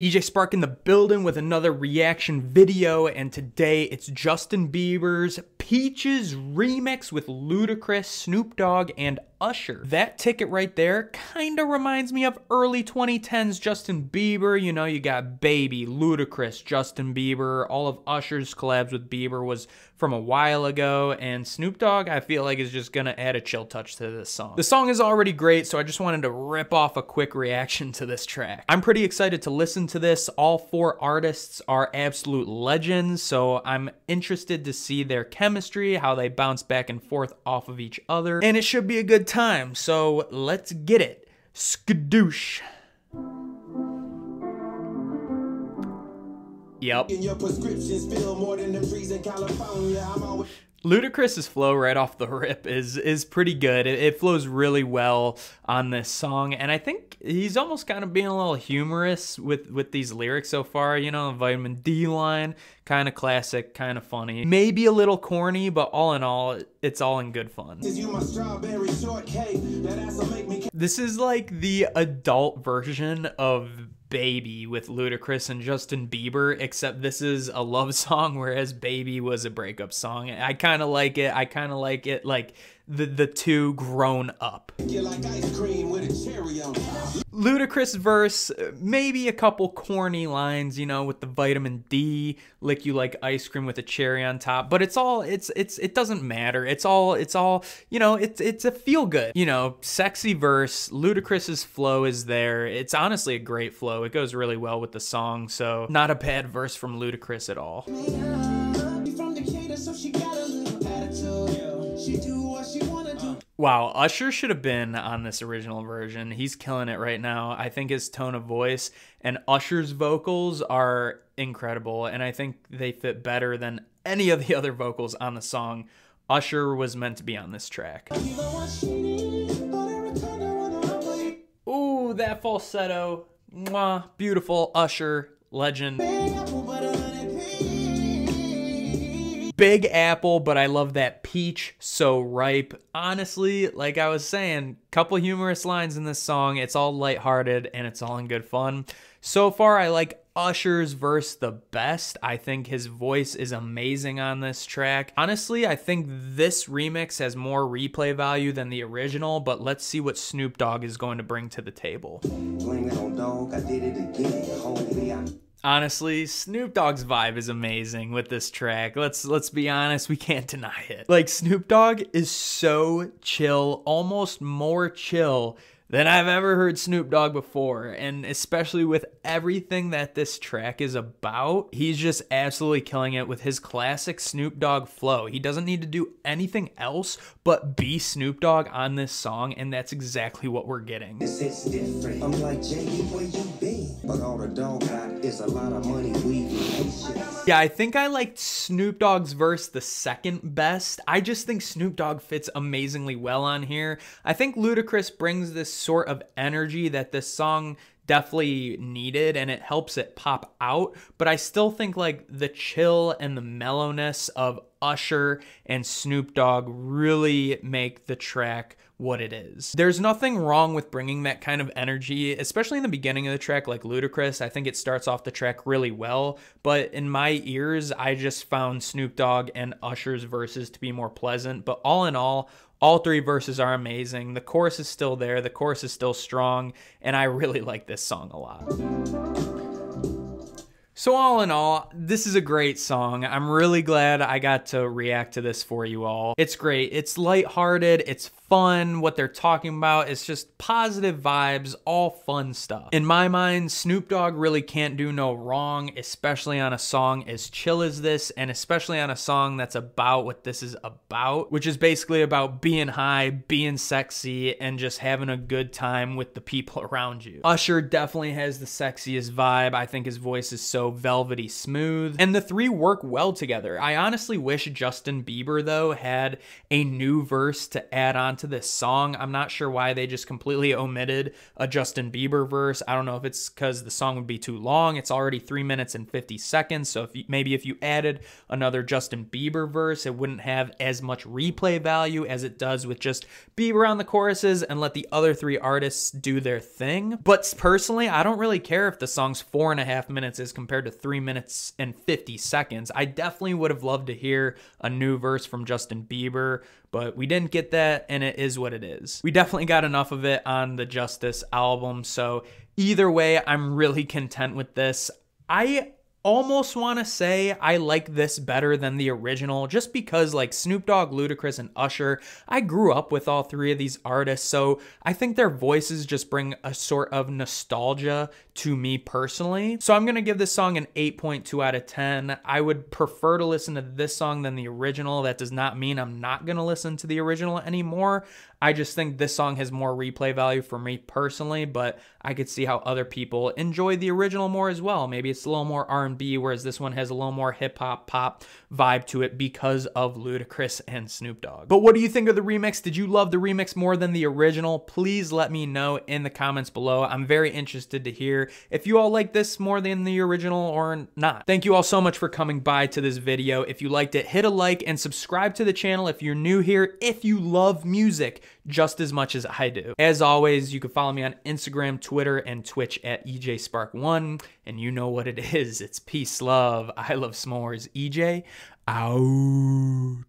EJ Spark in the building with another reaction video, and today it's Justin Bieber's Peaches remix with Ludacris, Snoop Dogg, and Usher. That ticket right there kind of reminds me of early 2010s Justin Bieber. You know, you got Baby, Ludacris, Justin Bieber. All of Usher's collabs with Bieber was from a while ago, and Snoop Dogg, I feel like, is just gonna add a chill touch to this song. The song is already great, so I just wanted to rip off a quick reaction to this track. I'm pretty excited to listen to this. All four artists are absolute legends, so I'm interested to see their chemistry, how they bounce back and forth off of each other, and it should be a good time, so let's get it. Skadoosh. Yep. Ludacris's flow right off the rip is is pretty good. It, it, flows really well on this song, and I think he's almost kind of being a little humorous with with these lyrics so far. You know, vitamin D line, kind of classic, kind of funny, maybe a little corny, but all in all, it's all in good fun. This is like the adult version of Baby with Ludacris and Justin Bieber, except this is a love song, whereas Baby was a breakup song. I kind of like it. I kind of like it like the the two grown up. Like Ludacris verse, maybe a couple corny lines, you know, with the vitamin D, lick you like ice cream with a cherry on top, but it's all it's it's it doesn't matter. It's all it's all, you know, it's it's a feel good. You know, sexy verse, Ludacris's flow is there. It's honestly a great flow. It goes really well with the song, so not a bad verse from Ludacris at all. Wow, Usher should have been on this original version. He's killing it right now. I think his tone of voice and Usher's vocals are incredible, and I think they fit better than any of the other vocals on the song. Usher was meant to be on this track. Ooh, that falsetto. Mwah, beautiful Usher, legend. Big Apple, but I love that peach so ripe. Honestly, like I was saying, couple humorous lines in this song. It's all lighthearted and it's all in good fun. So far, I like Usher's verse the best. I think his voice is amazing on this track. Honestly, I think this remix has more replay value than the original, but let's see what Snoop Dogg is going to bring to the table. Honestly, Snoop Dogg's vibe is amazing with this track. Let's let's be honest, we can't deny it. Like Snoop Dogg is so chill, almost more chill than I've ever heard Snoop Dogg before. And especially with everything that this track is about, he's just absolutely killing it with his classic Snoop Dogg flow. He doesn't need to do anything else but be Snoop Dogg on this song, and that's exactly what we're getting. This is different. I'm like, where you been? But all the dog got is a lot of money, Yeah, I think I liked Snoop Dogg's verse the second best. I just think Snoop Dogg fits amazingly well on here. I think Ludacris brings this sort of energy that this song definitely needed and it helps it pop out. But I still think like the chill and the mellowness of Usher and Snoop Dogg really make the track what it is. There's nothing wrong with bringing that kind of energy, especially in the beginning of the track, like Ludacris. I think it starts off the track really well, but in my ears, I just found Snoop Dogg and Usher's verses to be more pleasant. But all in all, all three verses are amazing. The chorus is still there, the chorus is still strong, and I really like this song a lot. So, all in all, this is a great song. I'm really glad I got to react to this for you all. It's great. It's lighthearted, it's fun. What they're talking about. It's just positive vibes, all fun stuff. In my mind, Snoop Dogg really can't do no wrong, especially on a song as chill as this, and especially on a song that's about what this is about, which is basically about being high, being sexy, and just having a good time with the people around you. Usher definitely has the sexiest vibe. I think his voice is so velvety smooth, and the three work well together. I honestly wish Justin Bieber, though, had a new verse to add on onto this song. I'm not sure why they just completely omitted a Justin Bieber verse. I don't know if it's because the song would be too long. It's already three minutes and 50 seconds. So if you, maybe if you added another Justin Bieber verse, it wouldn't have as much replay value as it does with just Bieber on the choruses and let the other three artists do their thing. But personally, I don't really care if the song's four and a half minutes as compared to three minutes and 50 seconds. I definitely would have loved to hear a new verse from Justin Bieber, but we didn't get that, and it is what it is. We definitely got enough of it on the Justice album, so either way, I'm really content with this. I almost want to say I like this better than the original just because like Snoop Dogg, Ludacris and Usher, I grew up with all three of these artists, so I think their voices just bring a sort of nostalgia to me personally. So I'm to give this song an 8.2 out of 10. I would prefer to listen to this song than the original. That does not mean I'm not to listen to the original anymore. I just think this song has more replay value for me personally, but I could see how other people enjoy the original more as well. Maybe it's a little more R&B, whereas this one has a little more hip hop pop vibe to it because of Ludacris and Snoop Dogg. But what do you think of the remix? Did you love the remix more than the original? Please let me know in the comments below. I'm very interested to hear if you all like this more than the original or not. Thank you all so much for coming by to this video. If you liked it, hit a like and subscribe to the channel if you're new here. If you love music, just as much as I do. As always, you can follow me on Instagram, Twitter, and Twitch at EJSpark1. And you know what it is. It's peace, love. I love s'mores. EJ, out.